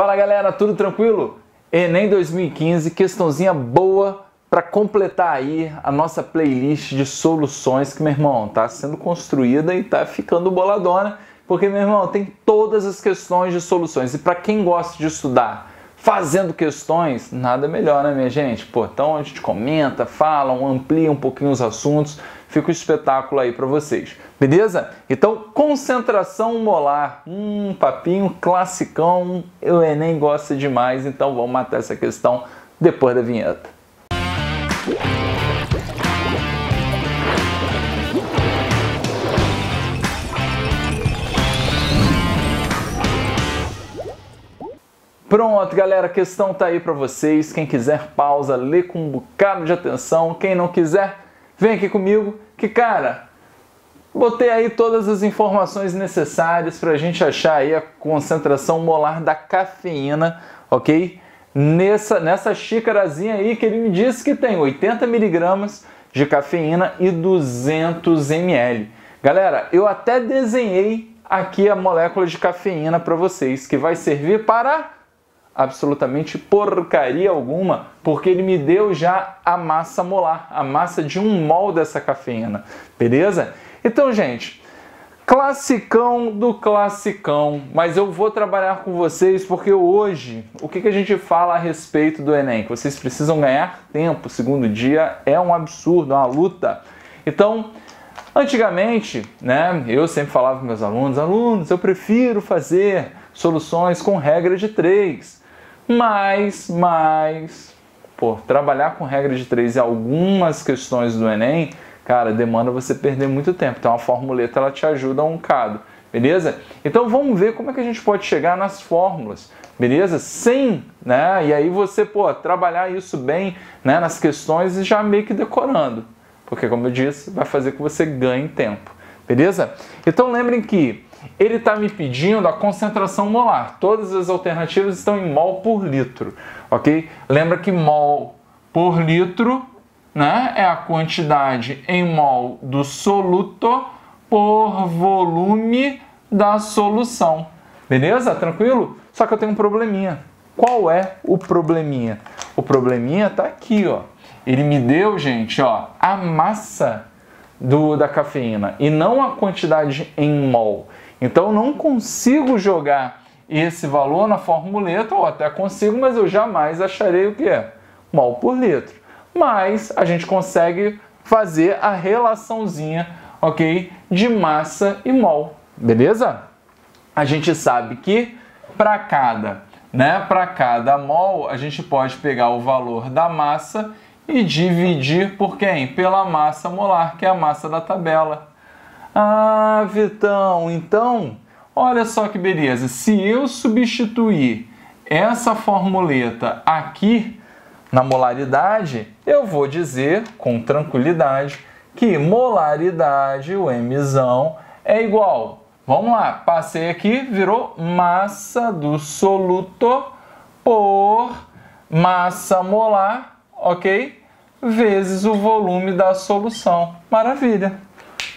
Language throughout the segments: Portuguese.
Fala galera, tudo tranquilo? Enem 2015, questãozinha boa para completar aí a nossa playlist de soluções que, meu irmão, tá sendo construída e tá ficando boladona, porque, meu irmão, tem todas as questões de soluções. E para quem gosta de estudar fazendo questões, nada melhor, né, minha gente? Pô, então a gente comenta, fala, amplia um pouquinho os assuntos, fica um espetáculo aí para vocês, beleza? Então, concentração molar, um papinho classicão, o Enem gosta demais, então vamos matar essa questão depois da vinheta. Pronto, galera, a questão tá aí para vocês. Quem quiser pausa, lê com um bocado de atenção. Quem não quiser, vem aqui comigo, que cara, botei aí todas as informações necessárias para a gente achar aí a concentração molar da cafeína, ok? Nessa, nessa xícarazinha aí que ele me disse que tem 80 miligramas de cafeína e 200 ml. Galera, eu até desenhei aqui a molécula de cafeína para vocês, que vai servir para absolutamente porcaria alguma, porque ele me deu já a massa molar, a massa de um mol dessa cafeína, beleza? Então, gente, classicão do classicão, mas eu vou trabalhar com vocês porque hoje, o que, que a gente fala a respeito do Enem? Que vocês precisam ganhar tempo, segundo dia é um absurdo, é uma luta. Então, antigamente, né, eu sempre falava com meus alunos, alunos, eu prefiro fazer soluções com regra de três. Mas, mas, pô, trabalhar com regra de três e algumas questões do Enem, cara, demanda você perder muito tempo. Então a formuleta ela te ajuda um bocado, beleza? Então vamos ver como é que a gente pode chegar nas fórmulas, beleza? Sem, né? E aí você, pô, trabalhar isso bem, né, nas questões e já meio que decorando. Porque como eu disse, vai fazer que você ganhe tempo, beleza? Então lembrem que ele está me pedindo a concentração molar. Todas as alternativas estão em mol por litro, ok? Lembra que mol por litro né, é a quantidade em mol do soluto por volume da solução. Beleza? Tranquilo? Só que eu tenho um probleminha. Qual é o probleminha? O probleminha está aqui, ó. Ele me deu, gente, ó, a massa do, da cafeína e não a quantidade em mol. Então não consigo jogar esse valor na formuleta, ou até consigo, mas eu jamais acharei o que é mol por litro. Mas a gente consegue fazer a relaçãozinha, ok, de massa e mol, beleza? A gente sabe que para cada, né, para cada mol, a gente pode pegar o valor da massa e dividir por quem? Pela massa molar, que é a massa da tabela. Ah, Vitão, então, olha só que beleza. Se eu substituir essa formuleta aqui na molaridade, eu vou dizer com tranquilidade que molaridade, o Mzão, é igual. Vamos lá, passei aqui, virou massa do soluto por massa molar, ok? Vezes o volume da solução. Maravilha!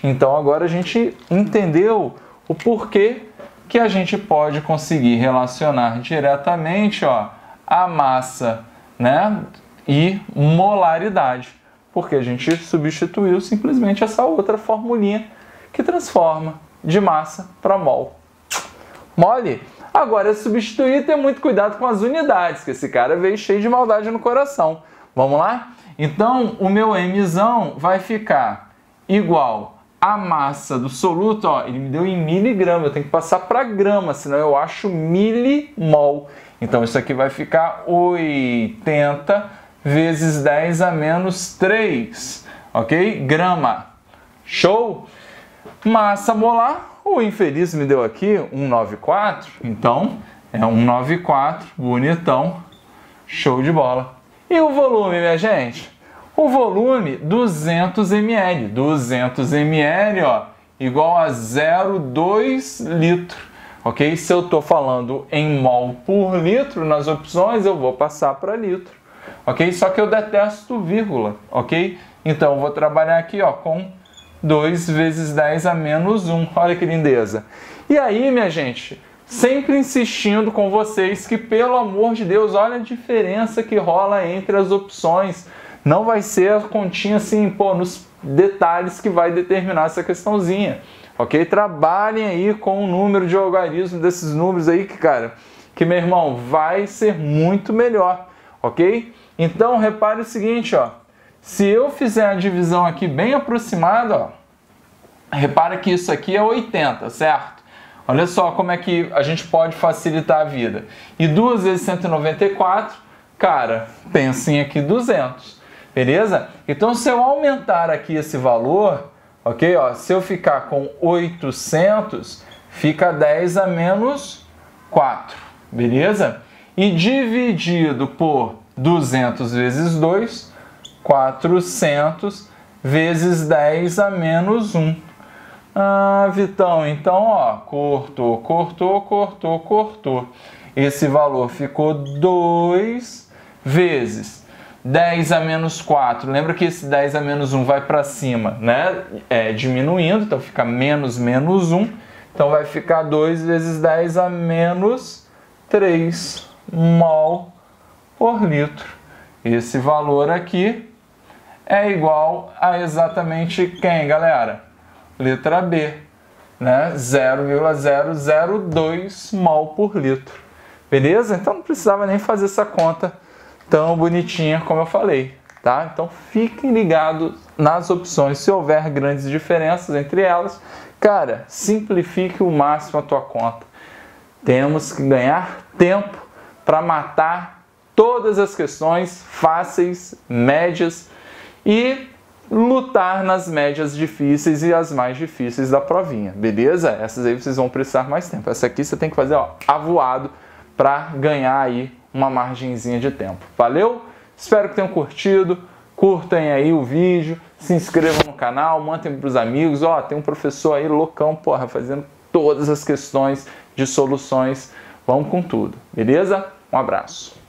Então agora a gente entendeu o porquê que a gente pode conseguir relacionar diretamente ó, a massa né, e molaridade, porque a gente substituiu simplesmente essa outra formulinha que transforma de massa para mol. Mole? Agora é substituir e ter muito cuidado com as unidades, que esse cara veio cheio de maldade no coração. Vamos lá? Então o meu Mzão vai ficar igual a massa do soluto, ó, ele me deu em miligrama, eu tenho que passar para grama, senão eu acho milimol. Então isso aqui vai ficar 80 vezes 10 a menos 3, ok? Grama. Show? Massa molar, o infeliz me deu aqui 194, então é 194, bonitão, show de bola. E o volume, minha gente? O volume 200 ml, 200 ml, ó, igual a 0,2 litro, ok? Se eu estou falando em mol por litro nas opções, eu vou passar para litro, ok? Só que eu detesto vírgula, ok? Então eu vou trabalhar aqui, ó, com 2 vezes 10 a menos 1, olha que lindeza. E aí, minha gente, sempre insistindo com vocês que, pelo amor de Deus, olha a diferença que rola entre as opções. Não vai ser a continha assim, pô, nos detalhes que vai determinar essa questãozinha. Ok? Trabalhem aí com o número de algarismo desses números aí, que, cara, que meu irmão vai ser muito melhor. Ok? Então repare o seguinte, ó. Se eu fizer a divisão aqui bem aproximada, ó, repara que isso aqui é 80, certo? Olha só como é que a gente pode facilitar a vida. E 2 vezes 194, cara, pensem aqui 200, beleza? Então se eu aumentar aqui esse valor, ok? Ó, se eu ficar com 800, fica 10 a menos 4, beleza? E dividido por 200 vezes 2, 400 vezes 10 a menos 1. Ah, Vitão, então, ó, cortou, cortou, cortou, cortou. Esse valor ficou 2 vezes 10 a menos 4. Lembra que esse 10 a menos 1 vai para cima, né? É, diminuindo, então fica menos menos 1. Então vai ficar 2 vezes 10 a menos 3 mol por litro. Esse valor aqui é igual a exatamente quem, galera? Letra B, né? 0,002 mol por litro. Beleza? Então não precisava nem fazer essa conta tão bonitinha como eu falei, tá? Então fiquem ligados nas opções. Se houver grandes diferenças entre elas, cara, simplifique o máximo a tua conta. Temos que ganhar tempo para matar todas as questões fáceis, médias e lutar nas médias difíceis e as mais difíceis da provinha, beleza? Essas aí vocês vão precisar mais tempo. Essa aqui você tem que fazer ó, avoado para ganhar aí uma margenzinha de tempo. Valeu? Espero que tenham curtido. Curtem aí o vídeo, se inscrevam no canal, mandem para os amigos. Ó, tem um professor aí loucão, porra, fazendo todas as questões de soluções. Vamos com tudo, beleza? Um abraço.